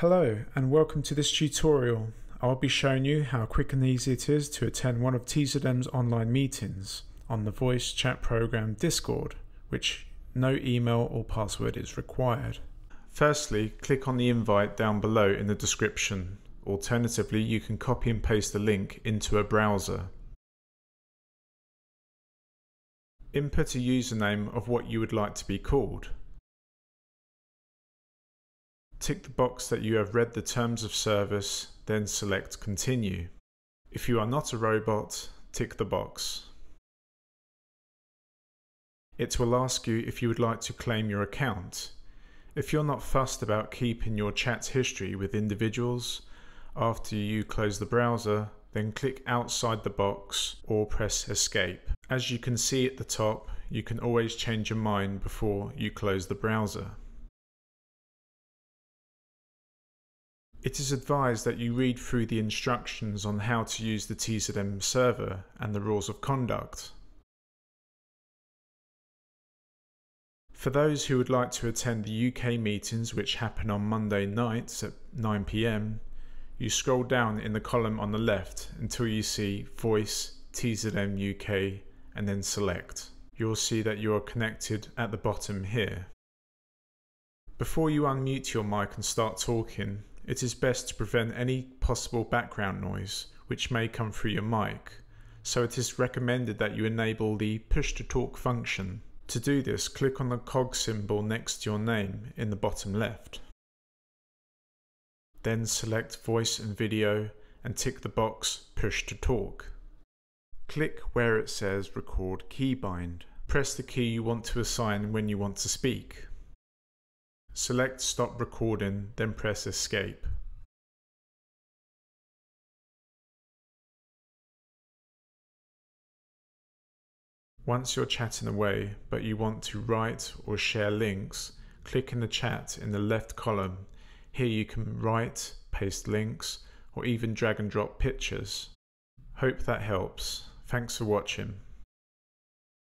Hello and welcome to this tutorial. I'll be showing you how quick and easy it is to attend one of TZM's online meetings on the voice chat program Discord, which no email or password is required. Firstly, click on the invite down below in the description. Alternatively, you can copy and paste the link into a browser. Input a username of what you would like to be called. Tick the box that you have read the terms of service, then select Continue. If you are not a robot, tick the box. It will ask you if you would like to claim your account. If you're not fussed about keeping your chat history with individuals, after you close the browser, then click outside the box or press Escape. As you can see at the top, you can always change your mind before you close the browser. It is advised that you read through the instructions on how to use the TZM server and the rules of conduct. For those who would like to attend the UK meetings which happen on Monday nights at 9pm, you scroll down in the column on the left until you see Voice TZM UK and then select. You'll see that you are connected at the bottom here. Before you unmute your mic and start talking, it is best to prevent any possible background noise which may come through your mic, so it is recommended that you enable the push to talk function. To do this, click on the cog symbol next to your name in the bottom left. Then select voice and video and tick the box push to talk. Click where it says record keybind. Press the key you want to assign when you want to speak. Select stop recording, then press escape. Once you're chatting away, but you want to write or share links, click in the chat in the left column. Here you can write, paste links, or even drag and drop pictures. Hope that helps. Thanks for watching.